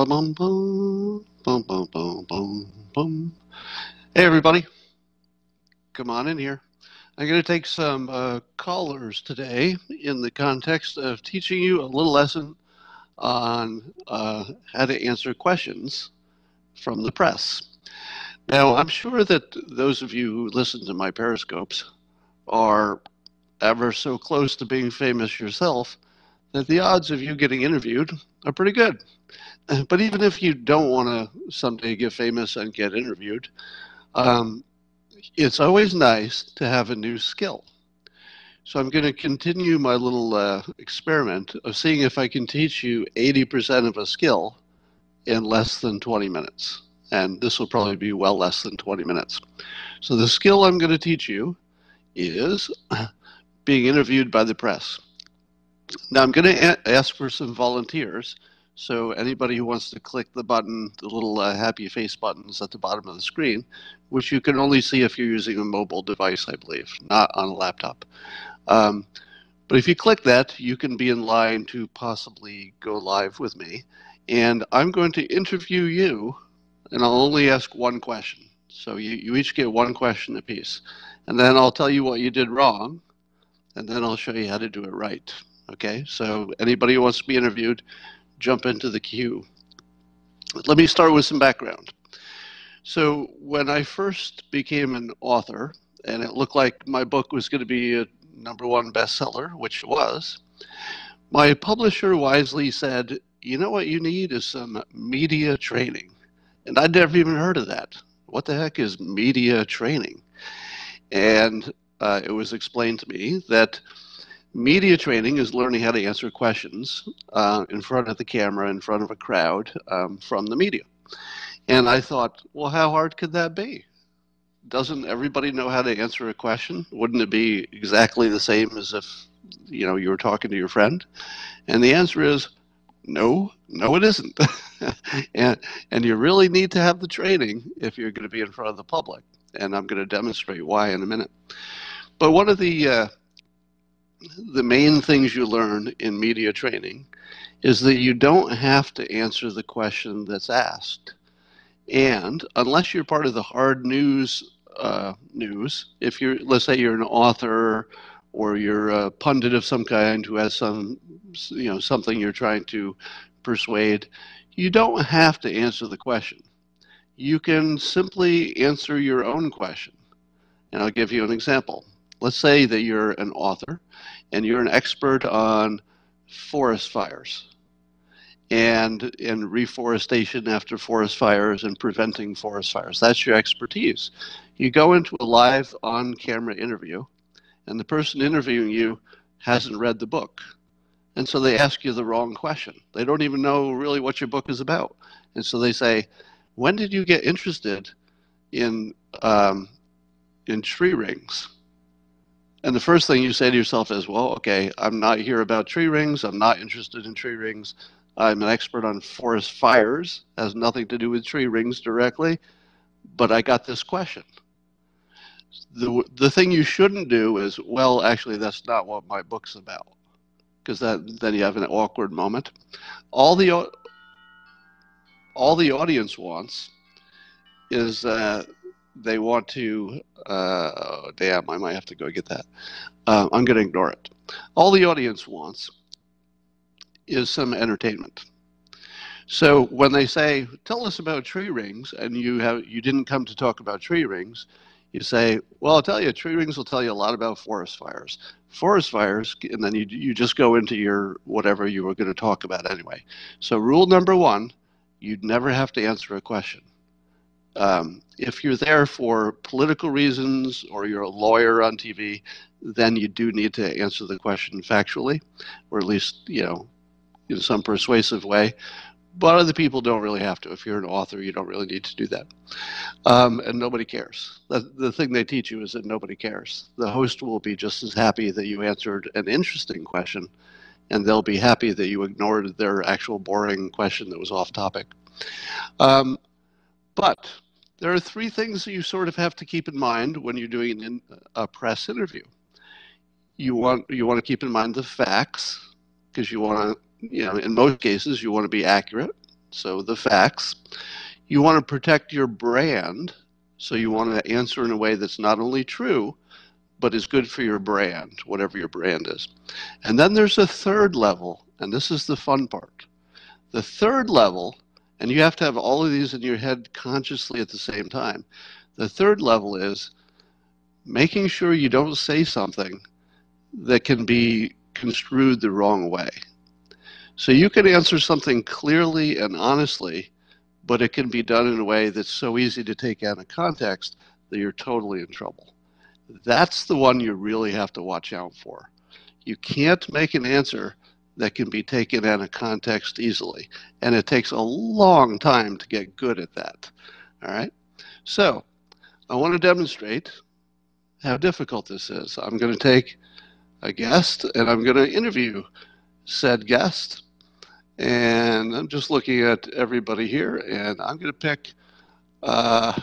Bum, bum, bum, bum, bum, bum. Hey, everybody. Come on in here. I'm going to take some uh, callers today in the context of teaching you a little lesson on uh, how to answer questions from the press. Now, I'm sure that those of you who listen to my periscopes are ever so close to being famous yourself that the odds of you getting interviewed are pretty good. But even if you don't want to someday get famous and get interviewed, um, it's always nice to have a new skill. So I'm going to continue my little uh, experiment of seeing if I can teach you 80% of a skill in less than 20 minutes. And this will probably be well less than 20 minutes. So the skill I'm going to teach you is being interviewed by the press. Now I'm going to ask for some volunteers. So anybody who wants to click the button, the little uh, happy face buttons at the bottom of the screen, which you can only see if you're using a mobile device, I believe, not on a laptop. Um, but if you click that, you can be in line to possibly go live with me. And I'm going to interview you, and I'll only ask one question. So you, you each get one question apiece. And then I'll tell you what you did wrong, and then I'll show you how to do it right. Okay, so anybody who wants to be interviewed, jump into the queue. Let me start with some background. So when I first became an author, and it looked like my book was going to be a number one bestseller, which it was, my publisher wisely said, you know what you need is some media training. And I'd never even heard of that. What the heck is media training? And uh, it was explained to me that Media training is learning how to answer questions uh, in front of the camera, in front of a crowd um, from the media. And I thought, well, how hard could that be? Doesn't everybody know how to answer a question? Wouldn't it be exactly the same as if you know you were talking to your friend? And the answer is no, no, it isn't. and and you really need to have the training if you're going to be in front of the public. And I'm going to demonstrate why in a minute. But one of the uh, the main things you learn in media training is that you don't have to answer the question that's asked. And unless you're part of the hard news uh, news, if you're, let's say you're an author or you're a pundit of some kind who has some, you know, something you're trying to persuade, you don't have to answer the question. You can simply answer your own question. And I'll give you an example. Let's say that you're an author and you're an expert on forest fires and in reforestation after forest fires and preventing forest fires. That's your expertise. You go into a live on camera interview, and the person interviewing you hasn't read the book. And so they ask you the wrong question. They don't even know really what your book is about. And so they say, When did you get interested in, um, in tree rings? And the first thing you say to yourself is, well, okay, I'm not here about tree rings. I'm not interested in tree rings. I'm an expert on forest fires. Has nothing to do with tree rings directly, but I got this question. The, the thing you shouldn't do is, well, actually, that's not what my book's about, because then you have an awkward moment. All the all the audience wants is uh, they want to, uh, oh, damn, I might have to go get that. Uh, I'm going to ignore it. All the audience wants is some entertainment. So when they say, "Tell us about tree rings," and you have you didn't come to talk about tree rings, you say, "Well, I'll tell you, tree rings will tell you a lot about forest fires. Forest fires, and then you you just go into your whatever you were going to talk about anyway." So rule number one, you'd never have to answer a question. Um, if you're there for political reasons or you're a lawyer on TV, then you do need to answer the question factually, or at least you know in some persuasive way. But other people don't really have to. If you're an author, you don't really need to do that. Um, and nobody cares. The, the thing they teach you is that nobody cares. The host will be just as happy that you answered an interesting question, and they'll be happy that you ignored their actual boring question that was off topic. Um, but there are three things that you sort of have to keep in mind when you're doing a press interview. You want you want to keep in mind the facts because you want to you know in most cases you want to be accurate so the facts. You want to protect your brand, so you want to answer in a way that's not only true, but is good for your brand, whatever your brand is. And then there's a third level, and this is the fun part. The third level, and you have to have all of these in your head consciously at the same time. The third level is making sure you don't say something that can be construed the wrong way. So you can answer something clearly and honestly, but it can be done in a way that's so easy to take out of context that you're totally in trouble. That's the one you really have to watch out for. You can't make an answer that can be taken out of context easily, and it takes a long time to get good at that. All right? So, I want to demonstrate how difficult this is. I'm going to take a guest and I'm going to interview said guest. And I'm just looking at everybody here and I'm going to pick, uh,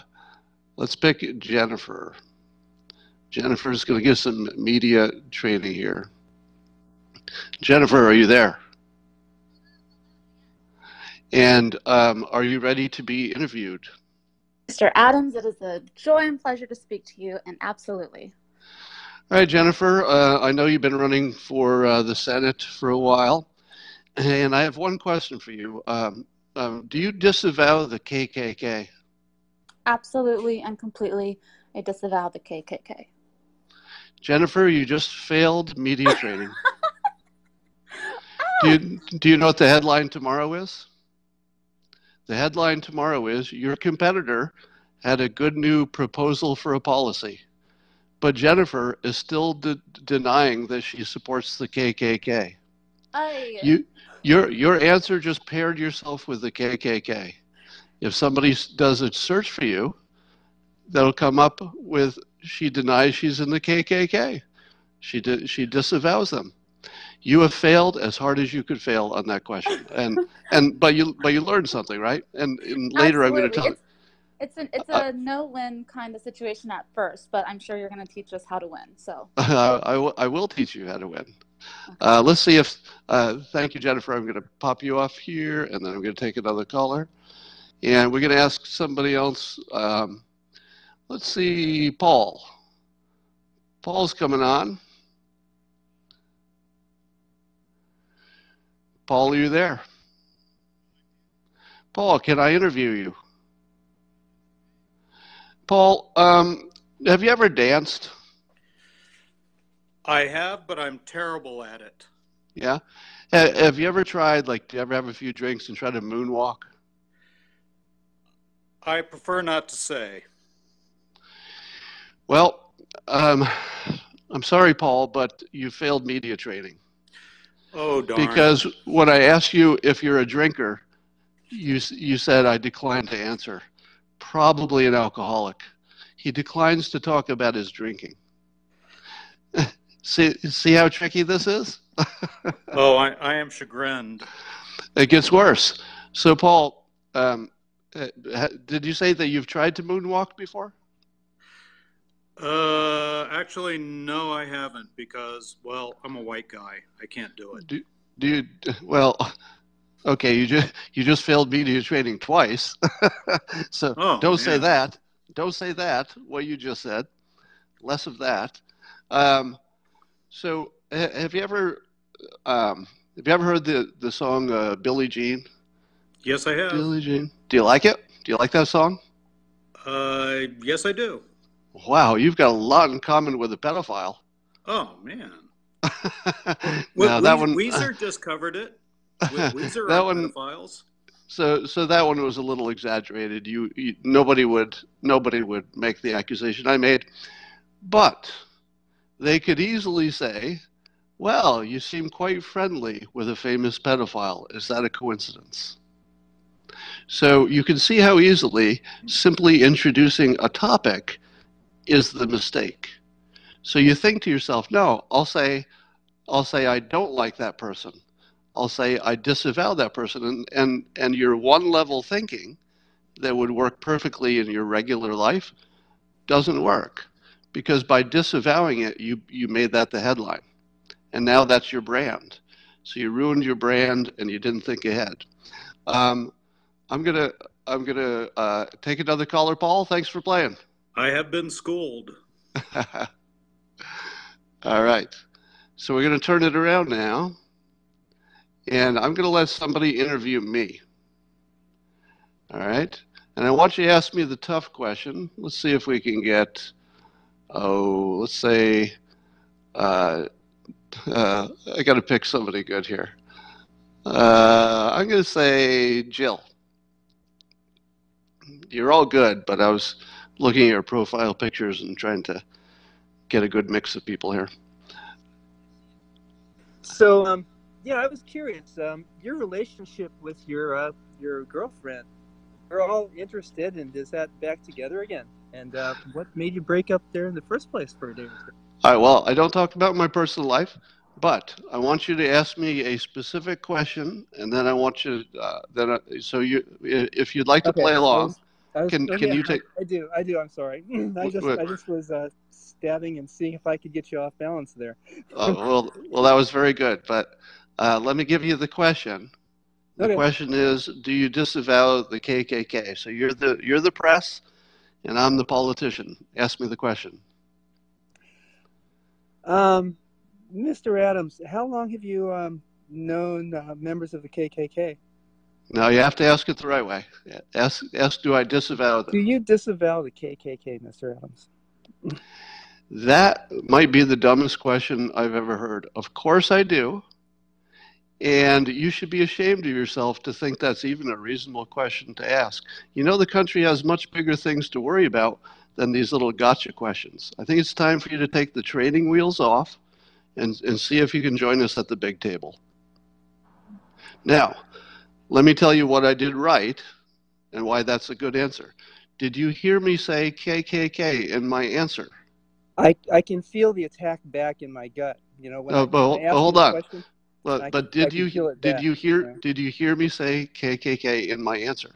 let's pick Jennifer. Jennifer is going to give some media training here. Jennifer, are you there? And um, are you ready to be interviewed? Mr. Adams, it is a joy and pleasure to speak to you, and absolutely. All right, Jennifer, uh, I know you've been running for uh, the Senate for a while, and I have one question for you. Um, um, do you disavow the KKK? Absolutely and completely, I disavow the KKK. Jennifer, you just failed media training. do, you, do you know what the headline tomorrow is? The headline tomorrow is Your competitor had a good new proposal for a policy, but Jennifer is still de- denying that she supports the KKK. I... You, your, your answer just paired yourself with the KKK. If somebody does a search for you, that'll come up with she denies she's in the KKK. She did, she disavows them. You have failed as hard as you could fail on that question, and and but you but you learned something, right? And, and later Absolutely. I'm going to tell. It's, it's an it's a no-win kind of situation at first, but I'm sure you're going to teach us how to win. So Uh, I, will, I will teach you how to win. Uh, let's see if. Uh, thank you, Jennifer. I'm going to pop you off here, and then I'm going to take another caller, and we're going to ask somebody else. Um, let's see, Paul. Paul's coming on. Paul, are you there? Paul, can I interview you? Paul, um, have you ever danced? I have, but I'm terrible at it. Yeah. Have you ever tried, like, do you ever have a few drinks and try to moonwalk? I prefer not to say. Well, um, I'm sorry, Paul, but you failed media training. Oh, darn. Because when I asked you if you're a drinker, you, you said I declined to answer. Probably an alcoholic. He declines to talk about his drinking. see, see how tricky this is? oh, I, I am chagrined. It gets worse. So, Paul, um, uh, did you say that you've tried to moonwalk before? Uh, actually, no, I haven't because, well, I'm a white guy. I can't do it. Do, do you? Well, okay, you just you just failed media training twice. so Oh, don't say that. Don't say that. What you just said. Less of that. Um, so, have you ever um, have you ever heard the the song uh, Billie Jean? Yes, I have. Billie Jean. Do you like it? Do you like that song? Uh, yes, I do. Wow, you've got a lot in common with a pedophile. Oh, man. now We- that one, Weezer just covered it. We- Weezer That one- pedophiles. so so that one was a little exaggerated. You, you nobody would nobody would make the accusation I made, but they could easily say, "Well, you seem quite friendly with a famous pedophile. Is that a coincidence?" So you can see how easily simply introducing a topic is the mistake. So you think to yourself, "No, I'll say, I'll say I don't like that person." I'll say I disavow that person, and and and your one level thinking that would work perfectly in your regular life doesn't work because by disavowing it, you you made that the headline, and now that's your brand. So you ruined your brand, and you didn't think ahead. Um, I'm gonna I'm gonna uh, take another caller, Paul. Thanks for playing. I have been schooled. All right. So we're going to turn it around now. And I'm going to let somebody interview me. All right. And I want you to ask me the tough question. Let's see if we can get, oh, let's say, uh, uh, I got to pick somebody good here. Uh, I'm going to say Jill. You're all good, but I was looking at your profile pictures and trying to get a good mix of people here. So, um, yeah, I was curious. Um, your relationship with your uh, your girlfriend. We're all interested, in is that back together again? And uh, what made you break up there in the first place for a day or two? All right. Well, I don't talk about my personal life, but I want you to ask me a specific question, and then I want you to, uh, then I, so you if you'd like to Okay, play along. Was- Can- oh, can yeah, you take- I, I do. I do. I'm sorry. I just I just was uh, stabbing and seeing if I could get you off balance there. Uh, well, well, that was very good. But uh, let me give you the question. The Okay. question is, do you disavow the KKK? So you're the you're the press, and I'm the politician. Ask me the question. Um, Mr. Adams, how long have you um, known uh, members of the KKK? Now you have to ask it the right way. Ask, ask do I disavow them? Do you disavow the KKK, Mr. Adams? That might be the dumbest question I've ever heard. Of course I do. And you should be ashamed of yourself to think that's even a reasonable question to ask. You know, the country has much bigger things to worry about than these little gotcha questions. I think it's time for you to take the training wheels off and, and see if you can join us at the big table. Now, let me tell you what I did right and why that's a good answer. Did you hear me say KKK in my answer? I, I can feel the attack back in my gut. You know, when I, but when hold on. question, I but can- did you did back, you hear did you hear me say KKK in my answer?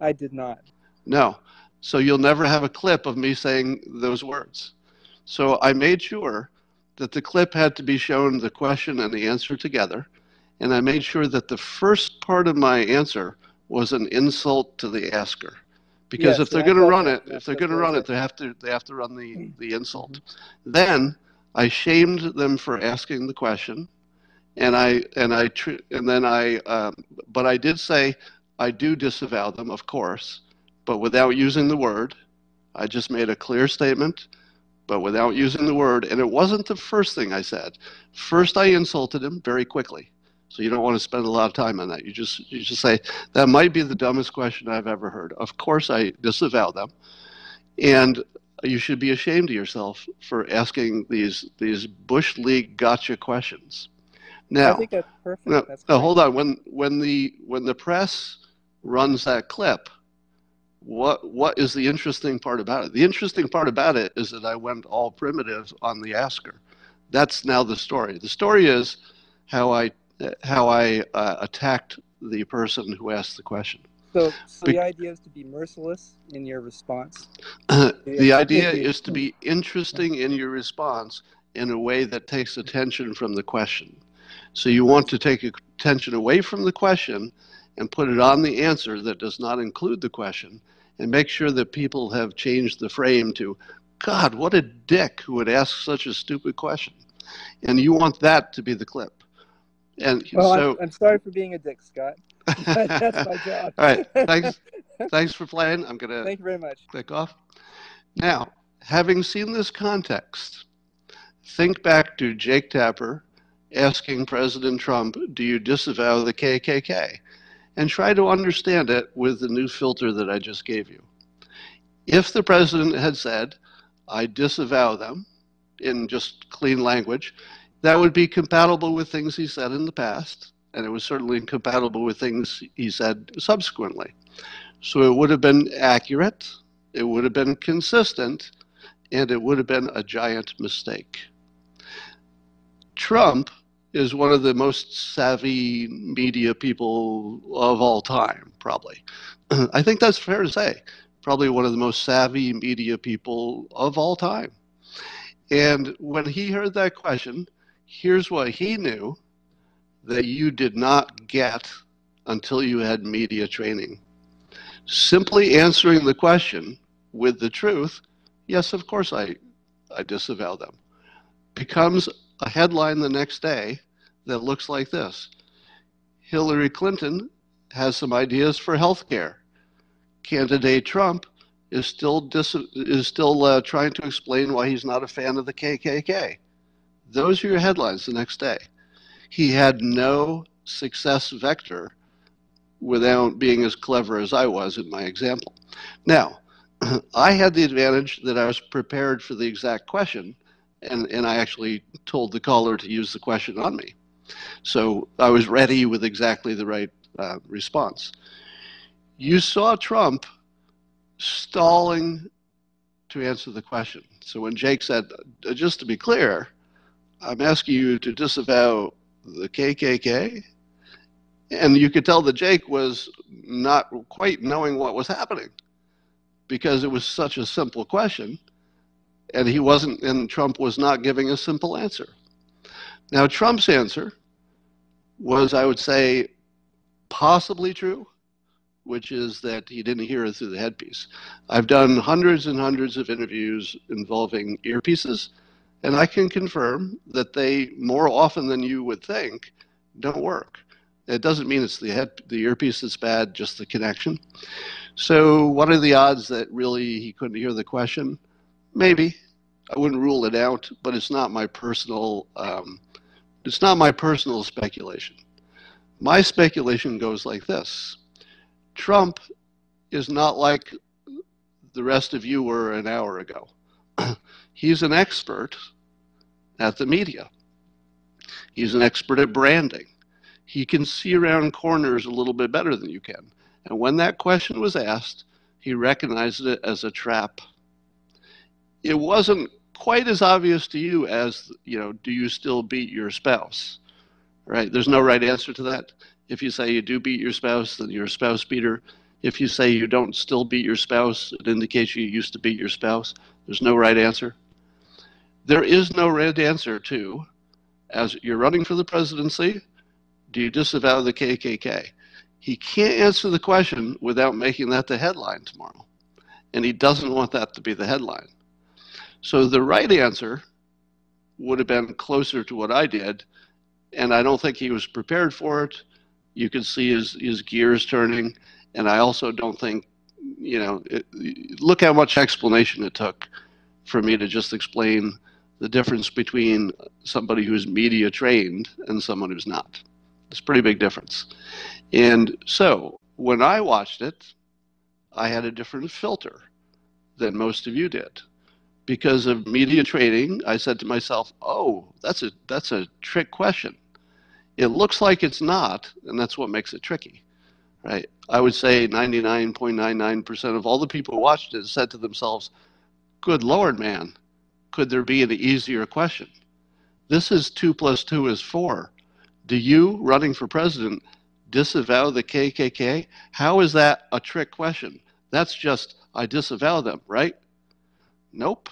I did not. No. So you'll never have a clip of me saying those words. So I made sure that the clip had to be shown the question and the answer together, and I made sure that the first part of my answer was an insult to the asker. Because Yes, if they're going to run it, if they're going to run it, they have to they have to run the the insult. Then I shamed them for asking the question, and I and I tr- and then I um, but I did say I do disavow them, of course, but without using the word. I just made a clear statement, but without using the word. And it wasn't the first thing I said. First, I insulted him very quickly. So you don't want to spend a lot of time on that. You just you just say that might be the dumbest question I've ever heard. Of course, I disavow them, and you should be ashamed of yourself for asking these these bush league gotcha questions. Now, I think that's perfect. no, that's no, great. hold on. When when the when the press runs that clip, what what is the interesting part about it? The interesting part about it is that I went all primitive on the asker. That's now the story. The story is how I how I uh, attacked the person who asked the question. So, so Be- the idea is to be merciless in your response. the idea is to be interesting in your response in a way that takes attention from the question. So you want to take attention away from the question and put it on the answer that does not include the question and make sure that people have changed the frame to, God, what a dick who would ask such a stupid question. And you want that to be the clip. And Well, so, I'm, I'm sorry for being a dick, Scott. That's my job. all right, thanks, thanks for playing. I'm gonna Thank you very much. click off. Now, having seen this context, think back to Jake Tapper asking President Trump, Do you disavow the KKK? And try to understand it with the new filter that I just gave you. If the president had said, I disavow them in just clean language, that would be compatible with things he said in the past, and it was certainly incompatible with things he said subsequently. So it would have been accurate, it would have been consistent, and it would have been a giant mistake. Trump is one of the most savvy media people of all time, probably. I think that's fair to say. Probably one of the most savvy media people of all time. And when he heard that question, here's what he knew that you did not get until you had media training. Simply answering the question with the truth, yes, of course I, I disavow them, becomes a headline the next day that looks like this Hillary Clinton has some ideas for health care. Candidate Trump is still dis- is still uh, trying to explain why he's not a fan of the KKK. Those are your headlines the next day. He had no success vector without being as clever as I was in my example. Now, I had the advantage that I was prepared for the exact question, and, and I actually told the caller to use the question on me. So I was ready with exactly the right uh, response. You saw Trump stalling to answer the question. So when Jake said, just to be clear, I'm asking you to disavow the KKK, and you could tell that Jake was not quite knowing what was happening because it was such a simple question, and he wasn't, and Trump was not giving a simple answer. Now, Trump's answer was, I would say, possibly true, which is that he didn't hear it through the headpiece. I've done hundreds and hundreds of interviews involving earpieces, and I can confirm that they, more often than you would think, don't work. It doesn't mean it's the head, the earpiece that's bad, just the connection. So, what are the odds that really he couldn't hear the question? Maybe. I wouldn't rule it out, but it's not my personal. Um, it's not my personal speculation. My speculation goes like this: Trump is not like the rest of you were an hour ago. He's an expert at the media. He's an expert at branding he can see around corners a little bit better than you can. And when that question was asked, he recognized it as a trap. It wasn't quite as obvious to you as, you know, do you still beat your spouse? Right? There's no right answer to that. If you say you do beat your spouse, then you're a spouse beater. If you say you don't still beat your spouse, it indicates you used to beat your spouse. There's no right answer. There is no right answer to, as you're running for the presidency, do you disavow the KKK? He can't answer the question without making that the headline tomorrow. And he doesn't want that to be the headline. So the right answer would have been closer to what I did. And I don't think he was prepared for it. You could see his, his gears turning. And I also don't think, you know, it, look how much explanation it took for me to just explain the difference between somebody who's media trained and someone who's not. It's a pretty big difference. And so when I watched it, I had a different filter than most of you did. Because of media training, I said to myself, "Oh, that's a that's a trick question. It looks like it's not, and that's what makes it tricky." Right? I would say 99.99% of all the people who watched it said to themselves, "Good lord, man, could there be an easier question?" This is 2 plus 2 is 4 do you, running for president, disavow the KKK? How is that a trick question? That's just, I disavow them, right? Nope.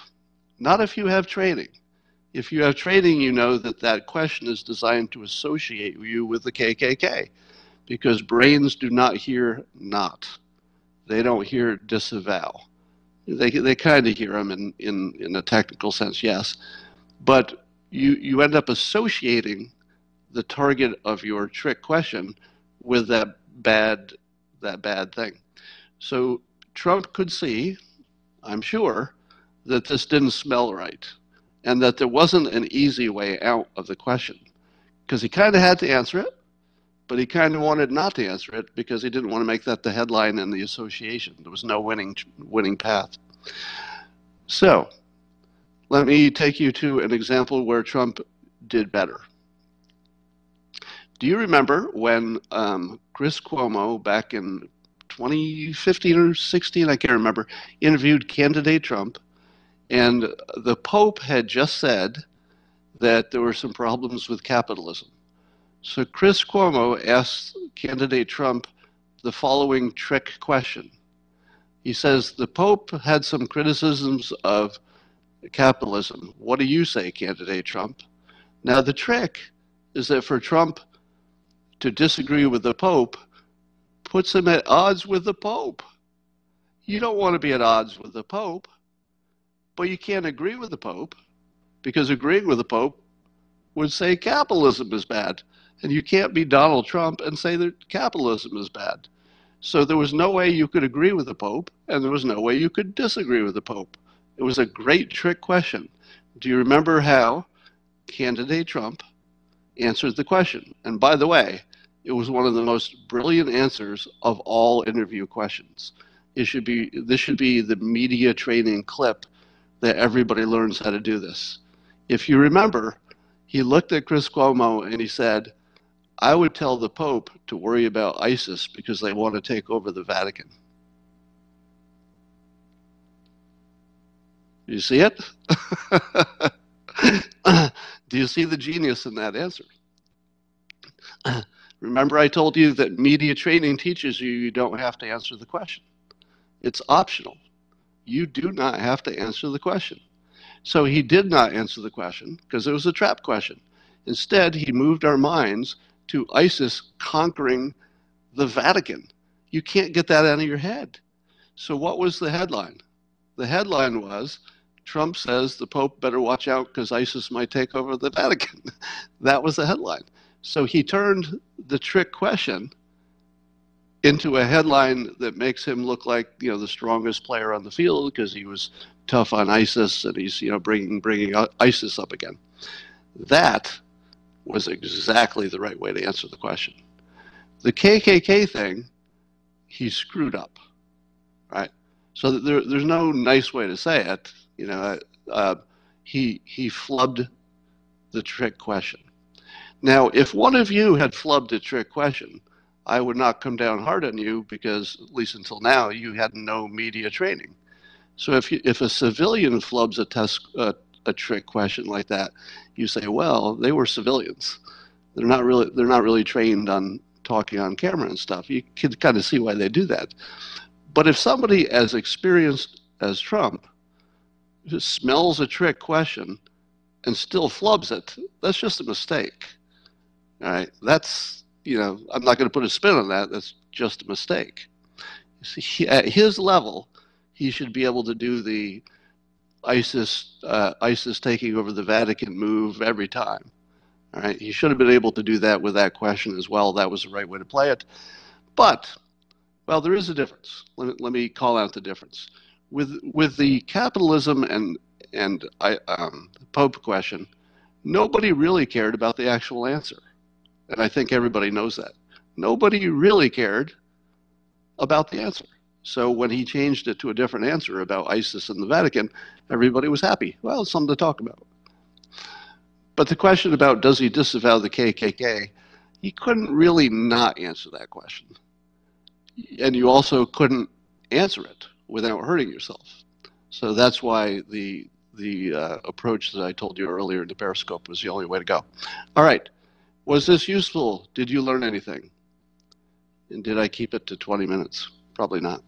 Not if you have training. If you have training, you know that that question is designed to associate you with the KKK because brains do not hear not. They don't hear disavow. They, they kind of hear them in, in, in a technical sense, yes. But you, you end up associating the target of your trick question with that bad that bad thing. So Trump could see, I'm sure, that this didn't smell right and that there wasn't an easy way out of the question because he kind of had to answer it, but he kind of wanted not to answer it because he didn't want to make that the headline and the association. There was no winning winning path. So, let me take you to an example where Trump did better. Do you remember when um, Chris Cuomo, back in 2015 or 16, I can't remember, interviewed candidate Trump, and the Pope had just said that there were some problems with capitalism. So Chris Cuomo asked candidate Trump the following trick question. He says, The Pope had some criticisms of capitalism. What do you say, candidate Trump? Now, the trick is that for Trump, to disagree with the Pope puts him at odds with the Pope. You don't want to be at odds with the Pope, but you can't agree with the Pope because agreeing with the Pope would say capitalism is bad. And you can't be Donald Trump and say that capitalism is bad. So there was no way you could agree with the Pope, and there was no way you could disagree with the Pope. It was a great trick question. Do you remember how candidate Trump answered the question? And by the way, it was one of the most brilliant answers of all interview questions. It should be this should be the media training clip that everybody learns how to do this. If you remember, he looked at Chris Cuomo and he said, I would tell the Pope to worry about ISIS because they want to take over the Vatican. You see it? Do you see the genius in that answer? Remember, I told you that media training teaches you you don't have to answer the question. It's optional. You do not have to answer the question. So he did not answer the question because it was a trap question. Instead, he moved our minds to ISIS conquering the Vatican. You can't get that out of your head. So, what was the headline? The headline was Trump says the Pope better watch out because ISIS might take over the Vatican. that was the headline. So, he turned the trick question into a headline that makes him look like you know the strongest player on the field because he was tough on ISIS and he's you know bringing bringing ISIS up again. That was exactly the right way to answer the question. The KKK thing, he screwed up, right? So there, there's no nice way to say it. You know, uh, he he flubbed the trick question. Now, if one of you had flubbed a trick question, I would not come down hard on you because, at least until now, you had no media training. So if you, if a civilian flubs a test uh, a trick question like that, you say, well, they were civilians. They're not really they're not really trained on talking on camera and stuff. You can kind of see why they do that. But if somebody as experienced as Trump just smells a trick question and still flubs it, that's just a mistake. All right, that's you know, I'm not going to put a spin on that. That's just a mistake. See, at his level, he should be able to do the ISIS uh, ISIS taking over the Vatican move every time. All right, he should have been able to do that with that question as well. That was the right way to play it. But well, there is a difference. Let me, let me call out the difference with with the capitalism and and I, um, Pope question. Nobody really cared about the actual answer. And I think everybody knows that. Nobody really cared about the answer. So when he changed it to a different answer about ISIS and the Vatican, everybody was happy. Well, it's something to talk about. But the question about does he disavow the KKK, he couldn't really not answer that question. And you also couldn't answer it without hurting yourself. So that's why the the uh, approach that I told you earlier in the Periscope was the only way to go. All right. Was this useful? Did you learn anything? And did I keep it to 20 minutes? Probably not.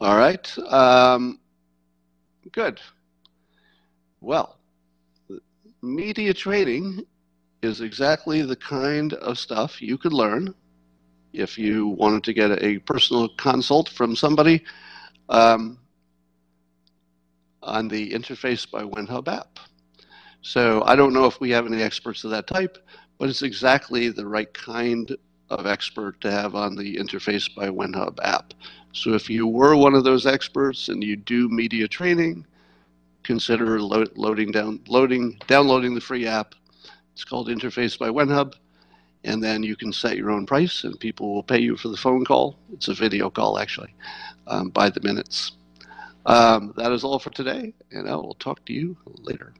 All right. Um, good. Well, media training is exactly the kind of stuff you could learn if you wanted to get a personal consult from somebody um, on the Interface by WhenHub app. So I don't know if we have any experts of that type, but it's exactly the right kind of expert to have on the Interface by WhenHub app. So if you were one of those experts and you do media training, consider lo loading down, loading, downloading the free app. It's called Interface by WhenHub, and then you can set your own price, and people will pay you for the phone call. It's a video call actually, um, by the minutes. Um, that is all for today, and I will talk to you later.